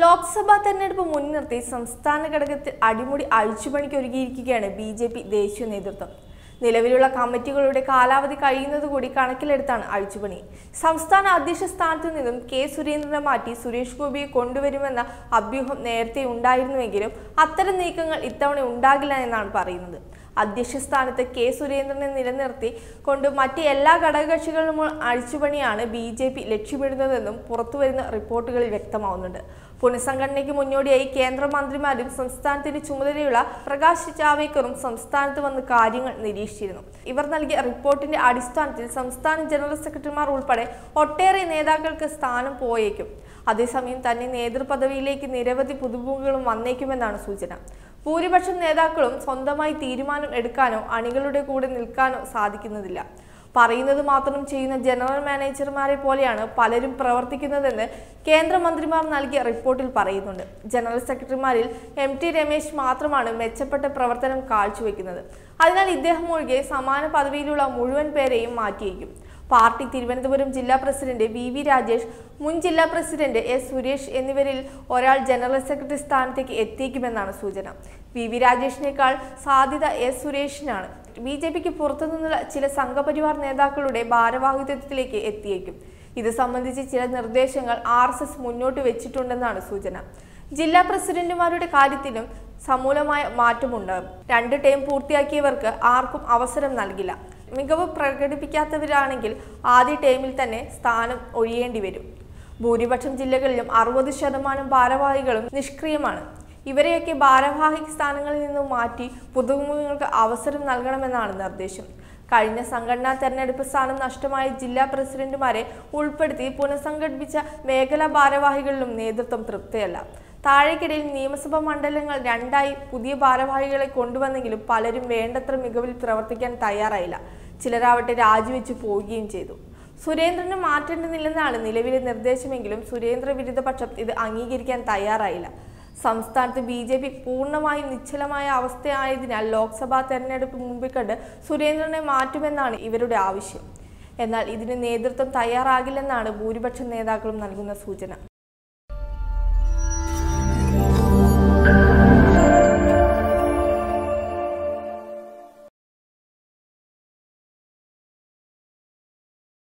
ലോക്സഭാ തെരഞ്ഞെടുപ്പ് മുൻനിർത്തി സംസ്ഥാന ഘടകത്തിൽ അടിമുടി അഴിച്ചുപണിക്ക് ഒരുങ്ങിയിരിക്കുകയാണ് ബി ജെ പി ദേശീയ നേതൃത്വം. നിലവിലുള്ള കമ്മിറ്റികളുടെ കാലാവധി കഴിയുന്നത് കൂടി കണക്കിലെടുത്താണ് അഴിച്ചുപണി. സംസ്ഥാന അധ്യക്ഷ സ്ഥാനത്തു നിന്നും കെ സുരേന്ദ്രനെ മാറ്റി സുരേഷ് ഗോപിയെ കൊണ്ടുവരുമെന്ന അഭ്യൂഹം നേരത്തെ ഉണ്ടായിരുന്നുവെങ്കിലും അത്തരം നീക്കങ്ങൾ ഇത്തവണ ഉണ്ടാകില്ല എന്നാണ് പറയുന്നത്. അധ്യക്ഷ സ്ഥാനത്ത് കെ സുരേന്ദ്രനെ നിലനിർത്തി കൊണ്ട് മറ്റ് എല്ലാ ഘടകകക്ഷികളും അഴിച്ചുപണിയാണ് ബി ജെ പി ലക്ഷ്യമിടുന്നതെന്നും പുറത്തുവരുന്ന റിപ്പോർട്ടുകളിൽ വ്യക്തമാവുന്നുണ്ട്. പുനഃസംഘടനയ്ക്ക് മുന്നോടിയായി കേന്ദ്രമന്ത്രിമാരും സംസ്ഥാനത്തിന്റെ ചുമതലയുള്ള പ്രകാശ് ജാവേക്കറും സംസ്ഥാനത്ത് വന്ന് കാര്യങ്ങൾ നിരീക്ഷിച്ചിരുന്നു. ഇവർ നൽകിയ റിപ്പോർട്ടിന്റെ അടിസ്ഥാനത്തിൽ സംസ്ഥാന ജനറൽ സെക്രട്ടറിമാർ ഉൾപ്പെടെ ഒട്ടേറെ നേതാക്കൾക്ക് സ്ഥാനം പോയേക്കും. അതേസമയം തന്നെ നേതൃപദവിയിലേക്ക് നിരവധി പുതുമുഖങ്ങളും വന്നേക്കുമെന്നാണ് സൂചന. ഭൂരിപക്ഷം നേതാക്കളും സ്വന്തമായി തീരുമാനം എടുക്കാനോ അണികളുടെ കൂടെ നിൽക്കാനോ സാധിക്കുന്നതില്ല. പറയുന്നത് മാത്രം ചെയ്യുന്ന ജനറൽ മാനേജർമാരെ പോലെയാണ് പലരും പ്രവർത്തിക്കുന്നതെന്ന് കേന്ദ്രമന്ത്രിമാർ നൽകിയ റിപ്പോർട്ടിൽ പറയുന്നുണ്ട്. ജനറൽ സെക്രട്ടറിമാരിൽ എം ടി രമേശ് മാത്രമാണ് മെച്ചപ്പെട്ട പ്രവർത്തനം കാഴ്ചവെക്കുന്നത്. അതിനാൽ ഇദ്ദേഹം ഒഴികെ സമാന പദവിയിലുള്ള മുഴുവൻ പേരെയും മാറ്റിയേക്കും. പാർട്ടി തിരുവനന്തപുരം ജില്ലാ പ്രസിഡന്റ് വി വി രാജേഷ് മുൻ ജില്ലാ പ്രസിഡന്റ് എസ് സുരേഷ് എന്നിവരിൽ ഒരാൾ ജനറൽ സെക്രട്ടറി സ്ഥാനത്തേക്ക് എത്തിക്കുമെന്നാണ് സൂചന. വി വി രാജേഷിനേക്കാൾ സാധ്യത എസ് സുരേഷിനാണ്. ബി ജെ പിക്ക് പുറത്തുനിന്നുള്ള ചില സംഘപരിവാർ നേതാക്കളുടെ ഭാരവാഹിത്വത്തിലേക്ക് എത്തിയേക്കും. ഇത് സംബന്ധിച്ച് ചില നിർദ്ദേശങ്ങൾ ആർ എസ് എസ് മുന്നോട്ട് വെച്ചിട്ടുണ്ടെന്നാണ് സൂചന. ജില്ലാ പ്രസിഡന്റുമാരുടെ കാര്യത്തിലും സമൂലമായ മാറ്റമുണ്ടാകും. രണ്ട് ടേം പൂർത്തിയാക്കിയവർക്ക് ആർക്കും അവസരം നൽകില്ല. മികവ് പ്രകടിപ്പിക്കാത്തവരാണെങ്കിൽ ആദ്യ ടൈമിൽ തന്നെ സ്ഥാനം ഒഴിയേണ്ടി വരും. ഭൂരിപക്ഷം ജില്ലകളിലും അറുപത് ശതമാനം ഭാരവാഹികളും നിഷ്ക്രിയമാണ്. ഇവരെയൊക്കെ ഭാരവാഹി സ്ഥാനങ്ങളിൽ നിന്ന് മാറ്റി പുതുമുഖങ്ങൾക്ക് അവസരം നൽകണമെന്നാണ് നിർദ്ദേശം. കഴിഞ്ഞ സംഘടനാ തെരഞ്ഞെടുപ്പ് സ്ഥാനം നഷ്ടമായ ജില്ലാ പ്രസിഡന്റുമാരെ ഉൾപ്പെടുത്തി പുനഃസംഘടിപ്പിച്ച മേഖലാ ഭാരവാഹികളിലും നേതൃത്വം തൃപ്തിയല്ല. താഴേക്കിടയിൽ നിയമസഭാ മണ്ഡലങ്ങൾ രണ്ടായി പുതിയ ഭാരവാഹികളെ കൊണ്ടുവന്നെങ്കിലും പലരും വേണ്ടത്ര മികവിൽ പ്രവർത്തിക്കാൻ തയ്യാറായില്ല. ചിലരാവട്ടെ രാജിവെച്ച് പോവുകയും ചെയ്തു. സുരേന്ദ്രന് മാറ്റേണ്ടതില്ലെന്നാണ് നിലവിലെ നിർദ്ദേശമെങ്കിലും സുരേന്ദ്ര വിരുദ്ധ പക്ഷം ഇത് അംഗീകരിക്കാൻ തയ്യാറായില്ല. സംസ്ഥാനത്ത് ബി ജെ പി പൂർണമായും നിശ്ചലമായ അവസ്ഥയായതിനാൽ ലോക്സഭാ തെരഞ്ഞെടുപ്പ് മുമ്പിൽ കണ്ട് സുരേന്ദ്രനെ മാറ്റുമെന്നാണ് ഇവരുടെ ആവശ്യം. എന്നാൽ ഇതിന് നേതൃത്വം തയ്യാറാകില്ലെന്നാണ് ഭൂരിപക്ഷം നേതാക്കളും നൽകുന്ന സൂചന.